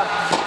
Gore.